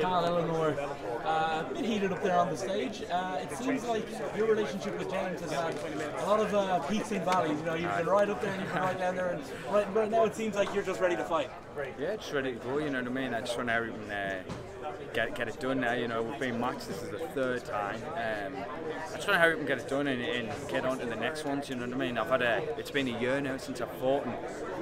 Cal Ellenor, uh, a bit heated up there on the stage. Uh, it seems like your relationship with James has had a lot of uh, peaks and valleys. You know, you've been right up there and you've been right down there, and right, right now it seems like you're just ready to fight. Yeah, just ready to go. You know what I mean? I just want everything. Uh, get get it done now. You know, we've been max. This is the third time. Um, I just want to hurry up and get it done and, and, get on to the next ones. You know what I mean? I've had a. It's been a year now since I've fought, and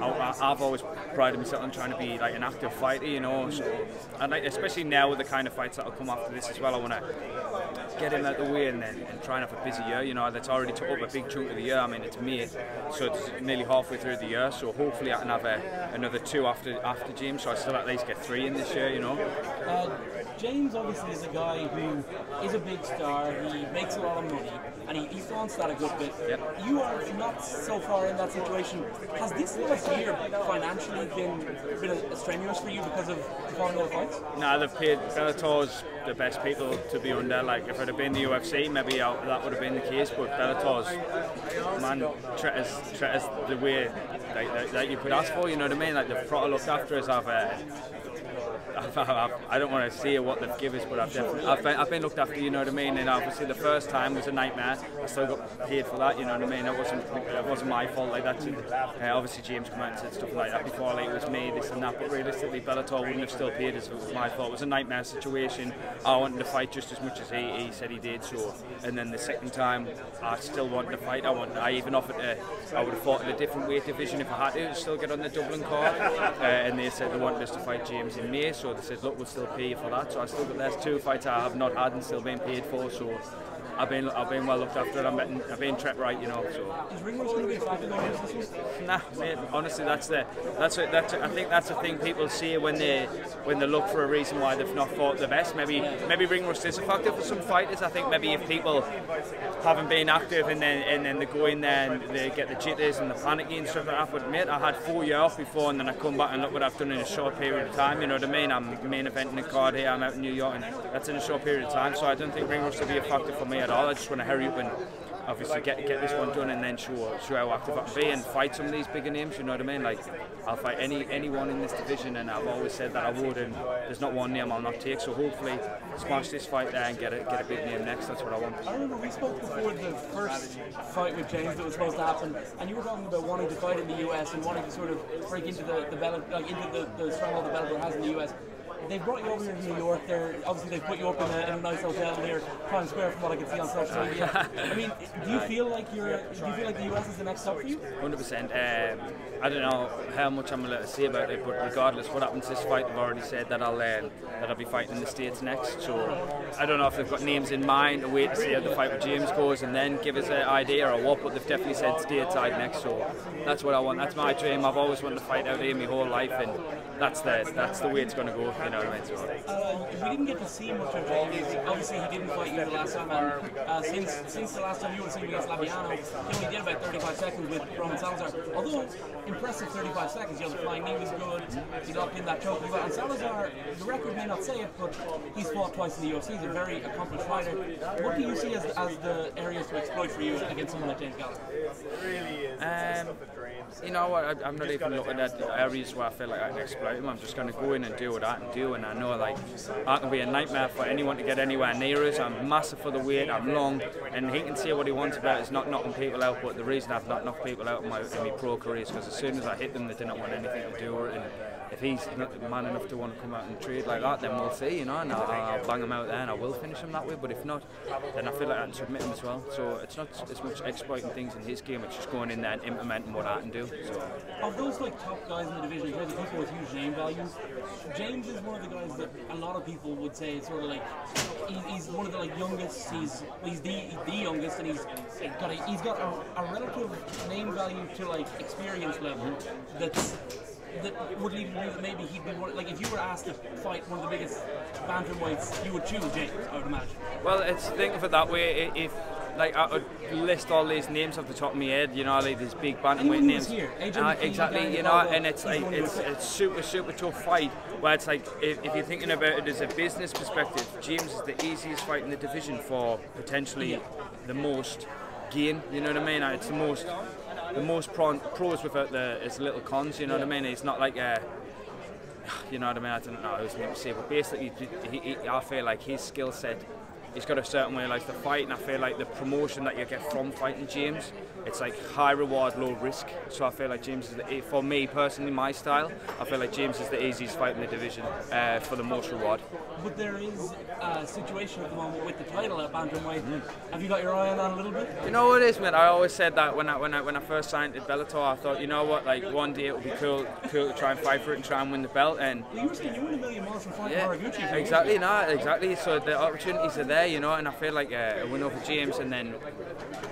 I, have always prided myself on trying to be like an active fighter. You know, so, and like, especially now with the kind of fights that'll come after this as well. I want to get him out the way and then and try and have a busy year. You know, that's already took up a big chunk of the year. I mean, it's May, so it's nearly halfway through the year. So hopefully I can have a, another two after after James. So I still at least get three in this year. You know. Uh, James obviously is a guy who is a big star. He makes a lot of money, and he, he flaunts that a good bit. Yep. You are not so far in that situation. Has this last year financially been been strenuous for you because of out of fights? No, they've paid Bellator's the best people to be under. Like if it had been the UFC, maybe I, that would have been the case. But Bellator's man treat the way that, that, that, you could ask for. You know what I mean? Like they've probably looked after us. I've, uh, I've, I've, I do not want to see what they've given us, but I've definitely I've been, I've been looked after. You know what I mean? And obviously the first time was a nightmare. I still got paid for that. You know what I mean? It wasn't it wasn't my fault. Like that. Uh, obviously James came out and said stuff like that before. Like it was me, this and that. But realistically, Bellator wouldn't have still paid us if it was my fault. It was a nightmare situation. I wanted to fight just as much as he, he said he did. So and then the second time, I still wanted to fight. I. I even offered to. I would have fought in a different weight division if I had to, still get on the Dublin card. Uh, and they said they wanted us to fight James in May. So they said, look, we'll still pay you for that. So I still got there's two fights I have not had and still being paid for. So I've been I've been well looked after. I'm been, I've been treated right, you know. So. Is ring rust going to be a factor going this Nah, mate. Honestly, that's the that's a, that's a, I think that's the thing people see when they when they look for a reason why they've not fought the best. Maybe maybe ring rust is a factor for some fighters. I think maybe if people haven't been active and then and then they go in there and they get the jitters and the panicky and stuff like that. But mate, I had four years off before and then I come back and look what I've done in a short period of time. You know what I mean? I'm main eventing a card here. I'm out in New York and that's in a short period of time. So I don't think ring rust will be a factor for me at all. I just want to hurry up and obviously get get this one done and then show show how active I can be and fight some of these bigger names. You know what I mean? Like I'll fight any anyone in this division, and I've always said that I would. And there's not one name I'll not take. So hopefully smash this fight there and get a get a big name next. That's what I want. I remember we spoke before the first fight with James that was supposed to happen, and you were talking about wanting to fight in the US and wanting to sort of break into the the like into the, the stronghold the Bellator has in the US they brought you over here to New York. They're obviously they put you up in a, in a nice hotel near Times Square, from what I can see on social media. I mean, do you feel like you're? Do you feel like the US is the next stop for you? Hundred percent. Um, I don't know how much I'm allowed to say about it, but regardless, what happens this fight, I've already said that I'll um, that I'll be fighting in the states next. So I don't know if they've got names in mind or wait to see how the fight with James goes and then give us an idea or what. But they've definitely said stateside next. So that's what I want. That's my dream. I've always wanted to fight out here my whole life, and that's the that's the way it's going to go. You know what I mean? Uh, we didn't get to see much of James. Obviously, he didn't fight you the last time, and uh, since since the last time you were seen against Labiano, he only did about 35 seconds with Roman Salazar. Although impressive 35 seconds, you know, the flying knee was good. He locked in that choke. And Salazar, the record may not say it, but he's fought twice in the UFC. He's a very accomplished fighter. What do you see as, as the areas to exploit for you against someone like James Gallagher? Um, you know what? I, am not even looking at the areas where I feel like I can exploit him. I'm just going to go in and do what I can do, and I know like I can be a nightmare for anyone to get anywhere near us. I'm massive for the weight. I'm long, and he can say what he wants about is not knocking people out. But the reason I've not knocked people out in my, in my pro career is because as soon as I hit them, they didn't want anything to do with it. And if he's not man enough to want to come out and trade like that, then we'll see, you know, and I'll, I'll bang him out there and I will finish him that way. But if not, then I feel like I can submit him as well. So it's not as much exploiting things in his game, it's just going in there and implementing what I can do. So. Of those like top guys in the division, in terms of people with huge name values, James is one of the guys that a lot of people would say it's sort of like he, he's one of the like youngest. He's he's the the youngest, and he's got a, he's got a, a relative name value to like experience level that's that would lead me that maybe he'd be one, like if you were asked to fight one of the biggest bantamweights, you would choose James. I would imagine. Well, it's think of it that way. If like I would list all these names off the top of my head, you know, like these big bantamweight names. Here, uh, exactly, you know, and it's like it's it's super super tough fight. Where it's like if, if, you're thinking about it as a business perspective, James is the easiest fight in the division for potentially yeah. the most gain. You know what I mean? It's the most the most pros without the its little cons. You know yeah. what I mean? It's not like a uh, you know what I mean. I don't know I was meant to say, but basically, he, he, I feel like his skill set he's got a certain way he likes to fight, and I feel like the promotion that you get from fighting James, it's like high reward, low risk. So I feel like James is, the, for me personally, my style, I feel like James is the easiest fight in the division uh, for the most reward. But there is a situation at the moment with the title at bantamweight. Mm. Have you got your eye on that a little bit? You know what it is, man. I always said that when I when I when I first signed at Bellator, I thought, you know what, like one day it would be cool, cool to try and fight for it and try and win the belt. And well, you were saying you win a million more from fighting yeah. Exactly, no, exactly. So the opportunities are there, you know, and I feel like uh, a win over James and then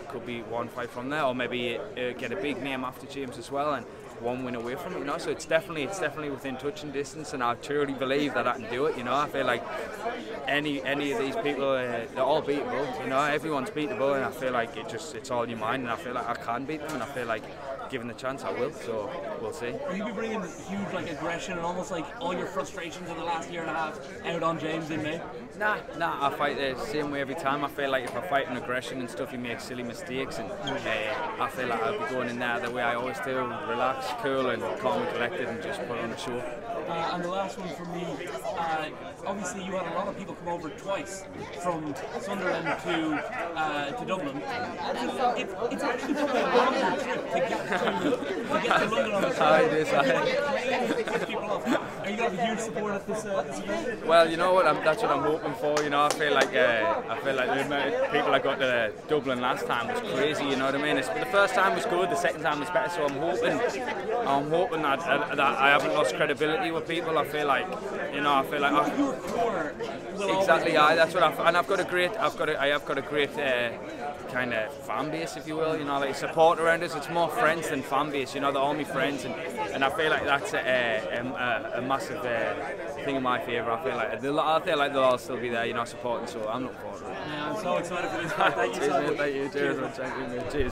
could be one fight from there, or maybe uh, get a big name after James as well. And one win away from it, you know. So it's definitely it's definitely within touching distance, and I truly believe that I can do it. You know, I feel like any any of these people, uh, they're all beatable. You know, everyone's beatable, and I feel like it just it's all in your mind, and I feel like I can beat them, and I feel like given the chance, I will. So we'll see. Will you be bringing huge like aggression and almost like all your frustrations of the last year and a half out on James in May? Nah, nah. I fight the same way every time. I feel like if I fight in aggression and stuff, you make silly mistakes, and uh, I feel like I'll be going in there the way I always do, relax, cool, and calm and collected, and just put on a show. Uh, and the last one for me, uh, obviously you had a lot of people come over twice from Sunderland to uh, to Dublin. It, it's actually probably a longer trip to get to, to, get to London on the show. Hi, it is. Are you going to have a huge support at this, uh, this event? Well, you know what? I'm, that's what I'm hoping for. You know, I feel like uh, I feel like the amount of people I got to Dublin last time was crazy. You know what I mean? It's, the first time was good. The second time was better. So I'm hoping, I'm hoping that, that I haven't lost credibility with people. I feel like, you know, I feel like I, exactly. I, that's what I've, and I've got a great, I've got, a, I have got a great uh, kind of fan base, if you will. You know, like support around us. It's more friends than fan base. You know, they're all my friends, and, and I feel like that's a, a, a massive uh, thing in my favour. I feel like I feel like they'll all still be there. You know, supporting. So I'm looking forward. Yeah, I'm so excited for this. Thank you. Thank you. Cheers. Cheers. Cheers.